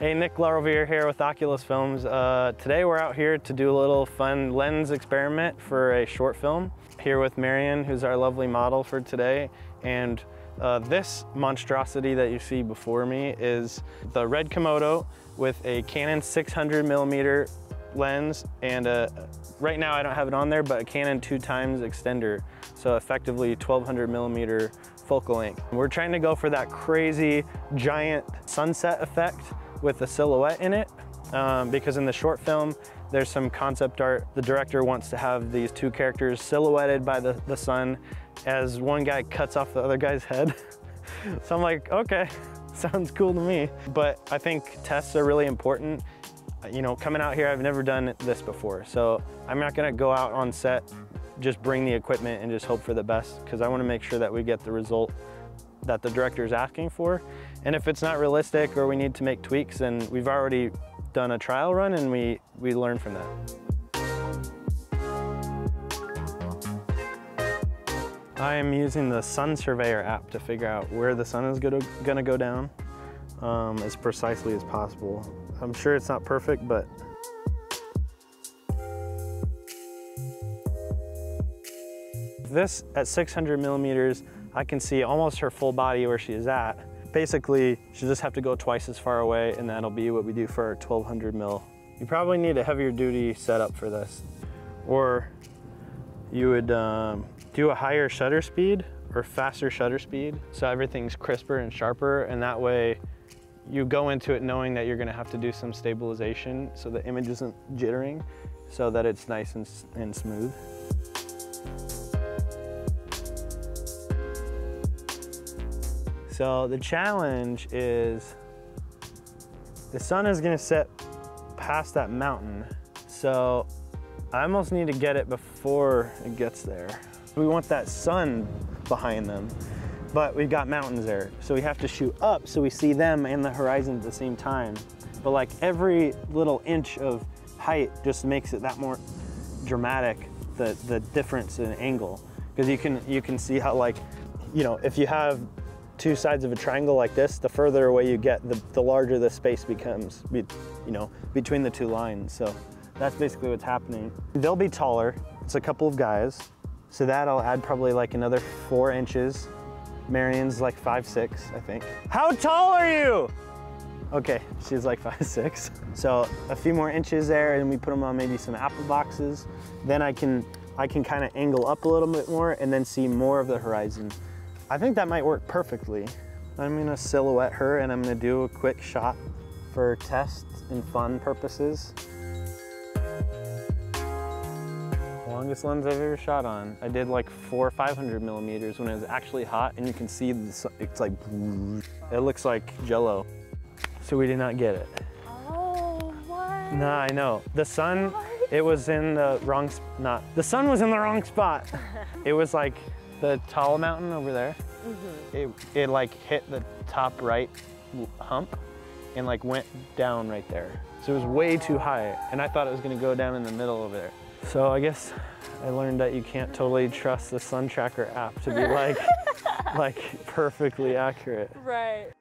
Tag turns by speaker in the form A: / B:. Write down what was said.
A: Hey, Nick LaRovere here with Oculus Films. Uh, today we're out here to do a little fun lens experiment for a short film. Here with Marian, who's our lovely model for today. And uh, this monstrosity that you see before me is the Red Komodo with a Canon 600 millimeter lens and right now I don't have it on there, but a Canon two times extender. So effectively 1200 millimeter focal length. We're trying to go for that crazy giant sunset effect with a silhouette in it um, because in the short film there's some concept art. The director wants to have these two characters silhouetted by the, the sun as one guy cuts off the other guy's head. so I'm like, okay, sounds cool to me. But I think tests are really important. You know, coming out here, I've never done this before. So I'm not gonna go out on set, just bring the equipment and just hope for the best because I wanna make sure that we get the result that the director is asking for. And if it's not realistic or we need to make tweaks, then we've already done a trial run and we, we learn from that. I am using the Sun Surveyor app to figure out where the sun is gonna, go down um, as precisely as possible. I'm sure it's not perfect, but this at 600 millimeters, I can see almost her full body where she is at. Basically, she'll just have to go twice as far away and that'll be what we do for our 1200 mil. You probably need a heavier duty setup for this. Or you would um, do a higher shutter speed or faster shutter speed so everything's crisper and sharper and that way you go into it knowing that you're gonna have to do some stabilization so the image isn't jittering so that it's nice and, and smooth. So the challenge is the sun is gonna set past that mountain. So I almost need to get it before it gets there. We want that sun behind them, but we've got mountains there. So we have to shoot up so we see them and the horizon at the same time. But like every little inch of height just makes it that more dramatic, the, the difference in angle. Because you can, you can see how like, you know, if you have two sides of a triangle like this, the further away you get, the, the larger the space becomes, be, you know, between the two lines. So that's basically what's happening. They'll be taller. It's a couple of guys. So that I'll add probably like another four inches. Marian's like five, six, I think. How tall are you? Okay, she's like five, six. So a few more inches there and we put them on maybe some apple boxes. Then I can, I can kind of angle up a little bit more and then see more of the horizon. I think that might work perfectly. I'm gonna silhouette her and I'm gonna do a quick shot for test and fun purposes. Longest lens I've ever shot on. I did like four or 500 millimeters when it was actually hot and you can see this, it's like, it looks like jello. So we did not get it.
B: Oh, what?
A: Nah, I know. The sun, what? it was in the wrong, not, the sun was in the wrong spot. it was like the tall mountain over there, mm -hmm. it, it like hit the top right hump and like went down right there. So it was way too high and I thought it was gonna go down in the middle over there. So I guess I learned that you can't totally trust the sun tracker app to be like, like perfectly accurate.
B: Right.